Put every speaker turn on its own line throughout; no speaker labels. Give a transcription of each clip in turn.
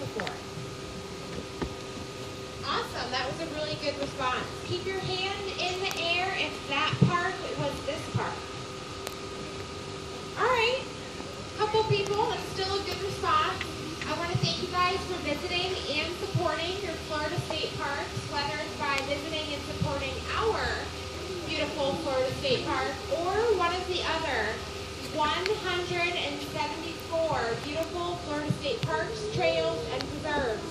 before. Awesome, that was a really good response. Keep your hand in the air if that part was this part. All right, couple people, that's still a good response. I want to thank you guys for visiting and supporting your Florida State Parks, whether it's by visiting and supporting our beautiful Florida State Park or one of the other 174 beautiful Florida State parks, trails, and preserves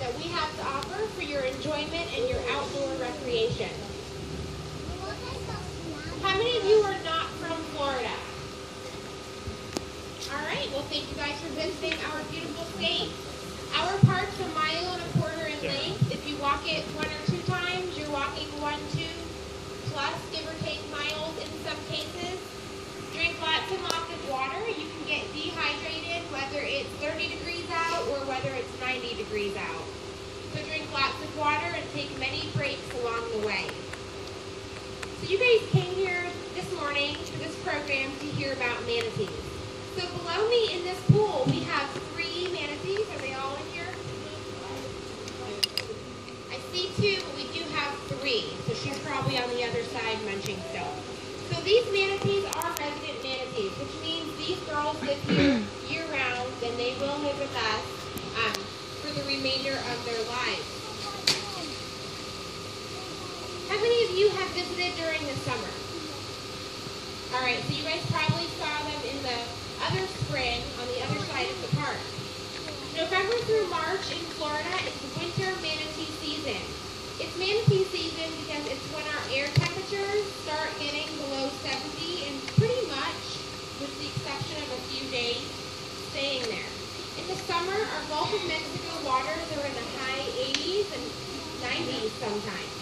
that we have to offer for your enjoyment and your outdoor recreation. How many of you are not from Florida? All right, well, thank you guys for visiting our beautiful state. Our park's a mile and a quarter in length. If you walk it one or two times, you're walking one, two plus, give or take miles in some cases. Drink lots and lots of water. You can get dehydrated whether it's 30 degrees out or whether it's 90 degrees out. So drink lots of water and take many breaks along the way. So you guys came here this morning for this program to hear about manatees. So below me in this pool, we have three manatees. Are they all in here? I see two, but we do have three. So she's probably on the other side munching still. So these manatees are resident manatees, which means these girls live here year-round, and they will live with us um, for the remainder of their lives. How many of you have visited during the summer? All right, so you guys probably saw them in the other spring on the other side of the park. November through March in Florida is winter manatee season. It's manatee season because it's when our air temperatures start getting below 70 and pretty much, with the exception of a few days, staying there. In the summer, of Mexico waters are in the high 80s and 90s sometimes.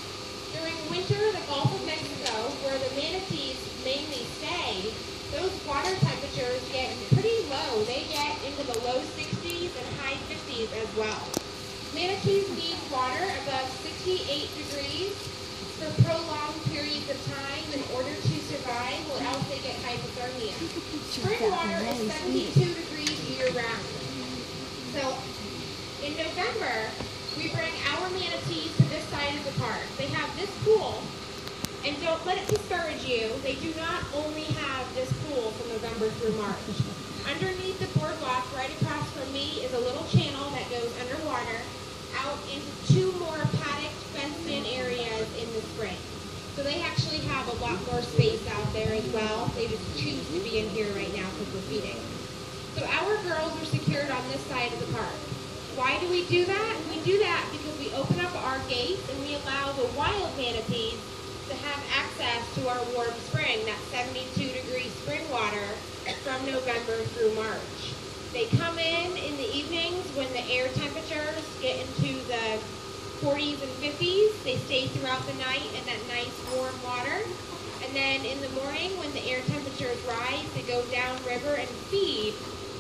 During winter, the Gulf of Mexico, where the manatees mainly stay, those water temperatures get pretty low. They get into the low 60s and high 50s as well. Manatees need water above 68 degrees for prolonged periods of time in order to survive or else they get hypothermia. Spring water is 72 degrees year-round. So in November, we bring our manatees to this side of the park. They have this pool, and don't let it discourage you. They do not only have this pool from November through March. Underneath the boardwalk, right across from me, is a little channel that goes underwater out into two more paddocked, fenced-in areas in the spring. So they actually have a lot more space out there as well. They just choose to be in here right now because we're feeding. So our girls are secured on this side of the park. Why do we do that? We do that because we open up our gates and we allow the wild manatees to have access to our warm spring, that 72 degree spring water from November through March. They come in in the evenings when the air temperatures get into the 40s and 50s. They stay throughout the night in that nice warm water. And then in the morning when the air temperatures rise, they go downriver and feed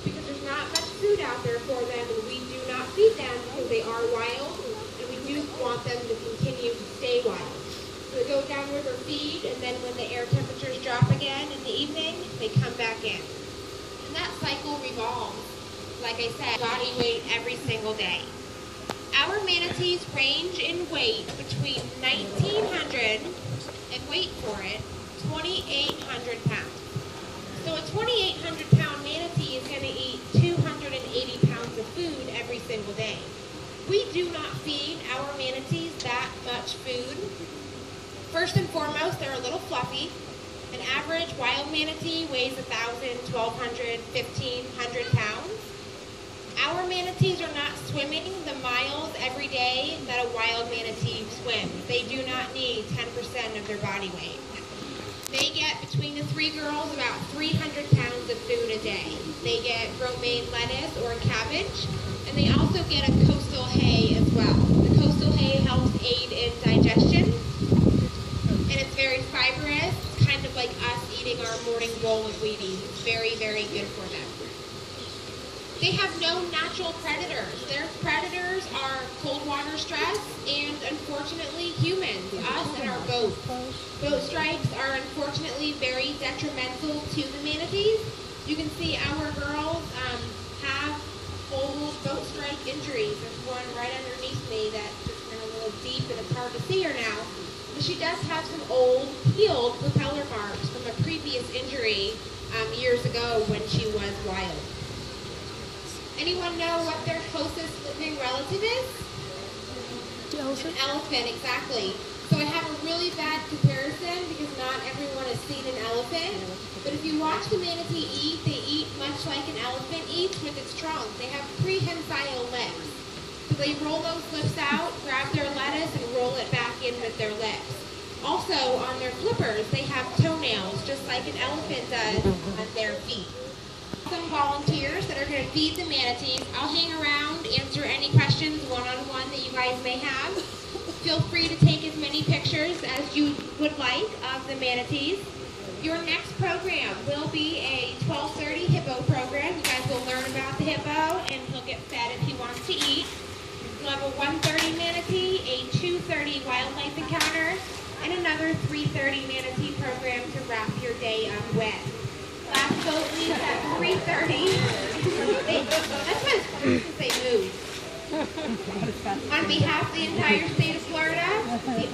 because there's not much food out there for them and we do not feed them because they are wild and we do want them to continue to stay wild. So they go downriver feed and then when the air temperatures drop again in the evening, they come back in. And that cycle revolves, like I said, body weight every single day. Our manatees range in weight between 1,900 and wait for it, 2,800 pounds. Much food. First and foremost, they're a little fluffy. An average wild manatee weighs 1,000, 1,200, 1,500 pounds. Our manatees are not swimming the miles every day that a wild manatee swims. They do not need 10% of their body weight. They get, between the three girls, about 300 pounds of food a day. They get romaine lettuce or cabbage, and they also get a coastal hay as well. The hay helps aid in digestion, and it's very fibrous. It's kind of like us eating our morning bowl of Wheaties. It's very, very good for them. They have no natural predators. Their predators are cold water stress and unfortunately humans, us and our boats. Boat strikes are unfortunately very detrimental to the manatees. You can see our girls um, have full boat strike injuries. See her now, but she does have some old peeled propeller marks from a previous injury um, years ago when she was wild. Anyone know what their closest living relative is? An elephant, exactly. So I have a really bad comparison because not everyone has seen an elephant. But if you watch the manatee eat, they eat much like an elephant eats with its trunk. They have prehensile lips. They roll those lips out, grab their lettuce, and roll it back in with their lips. Also, on their flippers, they have toenails, just like an elephant does on their feet. Some volunteers that are going to feed the manatees. I'll hang around, answer any questions one-on-one that you guys may have. Feel free to take as many pictures as you would like of the manatees. Your next program will be a have a 130 manatee, a 230 wildlife encounter, and another 330 manatee program to wrap your day up with. Last boat leaves at 330. They, that's they move. On behalf of the entire state of Florida, the-